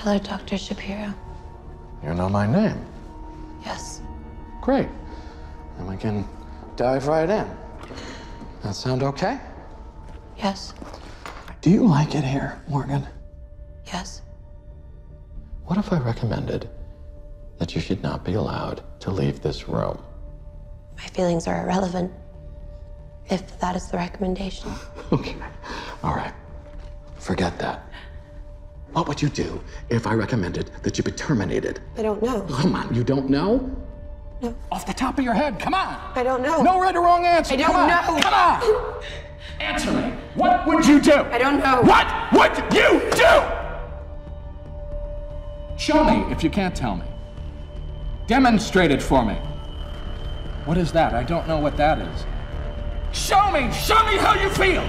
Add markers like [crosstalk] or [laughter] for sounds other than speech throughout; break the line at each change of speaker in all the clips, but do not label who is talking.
Hello, Dr. Shapiro.
You know my name.
Yes.
Great. Then we can dive right in. That sound okay?
Yes.
Do you like it here, Morgan?
Yes.
What if I recommended that you should not be allowed to leave this room?
My feelings are irrelevant. If that is the recommendation. [laughs]
Okay. All right. Forget that. What would you do if I recommended that you be terminated?
I don't know.
Come on, you don't know?
No.
Off the top of your head, come on.
I don't know.
No right or wrong answer.
I don't
come on.
know.
Come on. Answer me. What would you do?
I don't know.
What would you do? Show me if you can't tell me. Demonstrate it for me. What is that? I don't know what that is. Show me! Show me how you feel!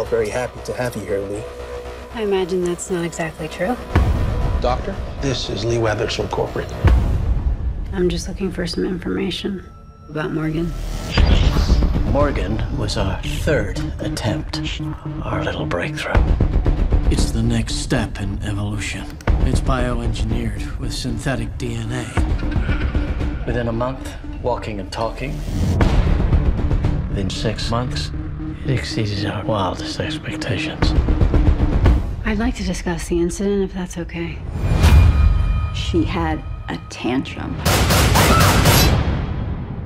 All very happy to have you here, Lee.
I imagine that's not exactly true.
Doctor, this is Lee Weathers from corporate.
I'm just looking for some information about Morgan.
Morgan was our third attempt, our little breakthrough. It's the next step in evolution. It's bioengineered with synthetic DNA. Within a month, walking and talking. Within six months, it exceeded our wildest expectations.
I'd like to discuss the incident if that's okay.
She had a tantrum.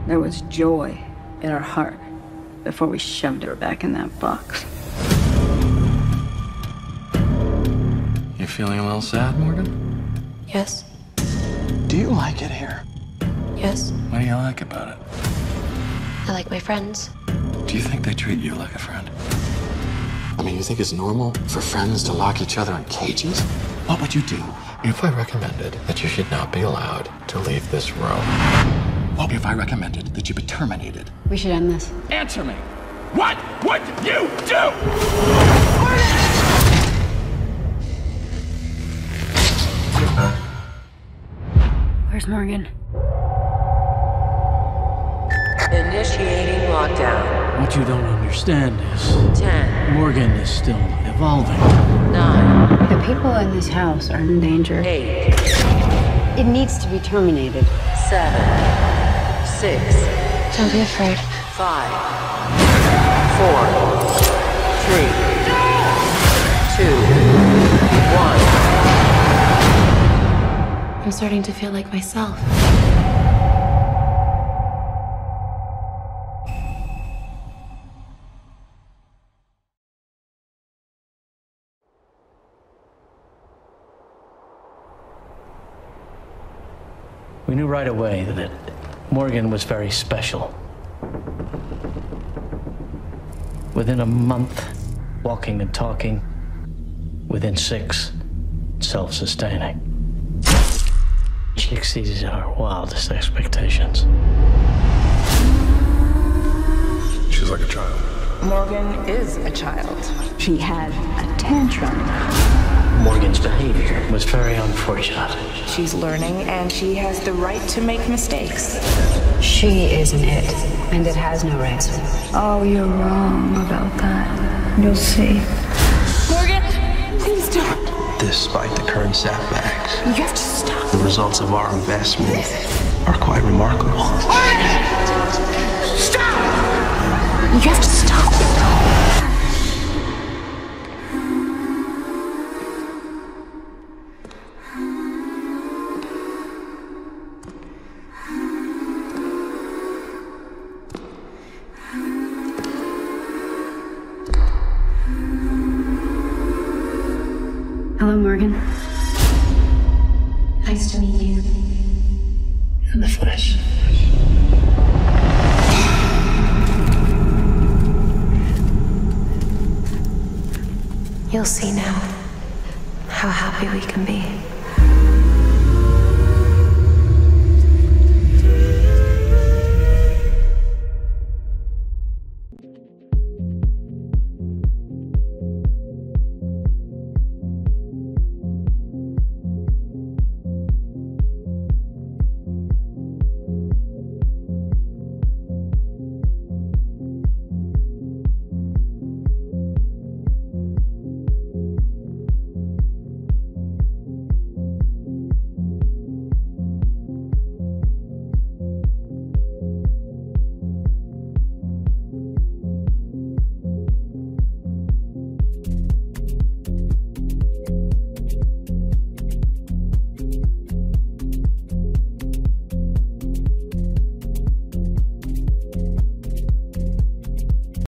There was joy in her heart before we shoved her back in that box.
You feeling a little sad, Morgan?
Yes.
Do you like it here?
Yes.
What do you like about it?
I like my friends.
Do you think they treat you like a friend? I mean, you think it's normal for friends to lock each other in cages? What would you do if I recommended that you should not be allowed to leave this room? What if I recommended that you be terminated?
We should end this.
Answer me. What would you do?
Where's Morgan?
Initiating lockdown.
What you don't understand is
10,
Morgan is still evolving.
9,
The people in this house are in danger.
8,
It needs to be terminated.
7, 6,
Don't be afraid.
5, 4, 3, 2, 1.
I'm starting to feel like myself.
We knew right away that Morgan was very special. Within a month, walking and talking. Within six, self sustaining. She exceeded our wildest expectations.
She's like a child.
Morgan is a child.
She had a tantrum.
Morgan's behavior was very unfortunate.
She's learning and she has the right to make mistakes.
She is an it, and it has no rights.
Oh, you're wrong about that. You'll see.
Morgan, please don't.
Despite the current setbacks,
You have to stop.
the results of our investment are quite remarkable. Morgan! Stop!
You have to stop.
Hello, Morgan.
Nice to meet you.
In the flesh.
You'll see now how happy we can be.